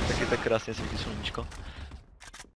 třeba taky tak krásně svítí sluníčko.